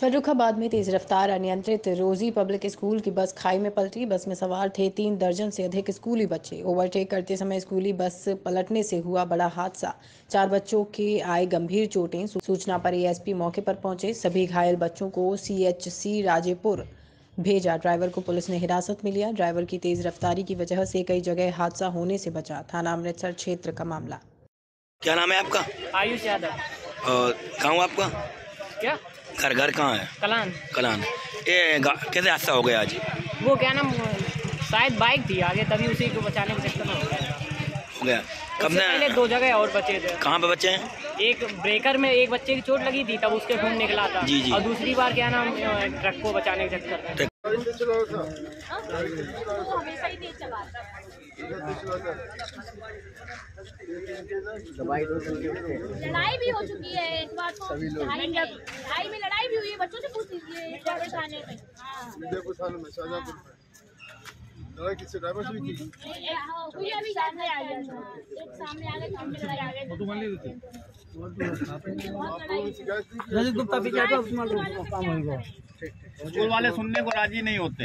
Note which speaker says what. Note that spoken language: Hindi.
Speaker 1: फर्रुखाबाद में तेज रफ्तार अनियंत्रित रोजी पब्लिक स्कूल की बस खाई में पलटी। बस में सवार थे तीन दर्जन से अधिक स्कूली बच्चे। ओवरटेक करते समय स्कूली बस पलटने से हुआ बड़ा हादसा। चार बच्चों के आए गंभीर चोटें। सूचना पर एएसपी मौके पर पहुँचे। सभी घायल बच्चों को सीएचसी राजेपुर भेजा। ड्राइवर को पुलिस ने हिरासत में लिया। ड्राइवर की तेज रफ्तारी की वजह से कई जगह हादसा होने से बचा। थाना अमृतसर क्षेत्र का मामला।
Speaker 2: क्या नाम है आपका?
Speaker 3: आयुष यादव।
Speaker 2: गाँव आपका?
Speaker 3: क्या?
Speaker 2: घर घर कहाँ है?
Speaker 3: कलान।
Speaker 2: कलान। ये कैसे हादसा हो गया आज?
Speaker 3: वो क्या नाम शायद बाइक थी आगे तभी उसी को बचाने के चक्कर में हो गया।
Speaker 2: हो गया। कब
Speaker 3: उससे पहले दो जगह और बचे थे।
Speaker 2: कहाँ पे बच्चे हैं?
Speaker 3: एक ब्रेकर में एक बच्चे की चोट लगी थी तब उसके खून निकला था।
Speaker 2: जी, जी।
Speaker 3: और दूसरी बार क्या नाम ट्रक को बचाने के चक्कर में।
Speaker 4: लड़ाई भी हो चुकी है एक बार तो ढाई में ढाई में लड़ाई भी हुई है बच्चों से पूछ लीजिए थाने में। हाँ।
Speaker 5: में। लड़ाई किससे ड्राइवर से हुई थी
Speaker 4: एक हाँ, हुई अभी सामने आ गया एक सामने आ गया सामने लड़ाई आ गई बहुत लड़ाई हुई।
Speaker 6: स्कूल वाले सुनने को राज़ी नहीं होते।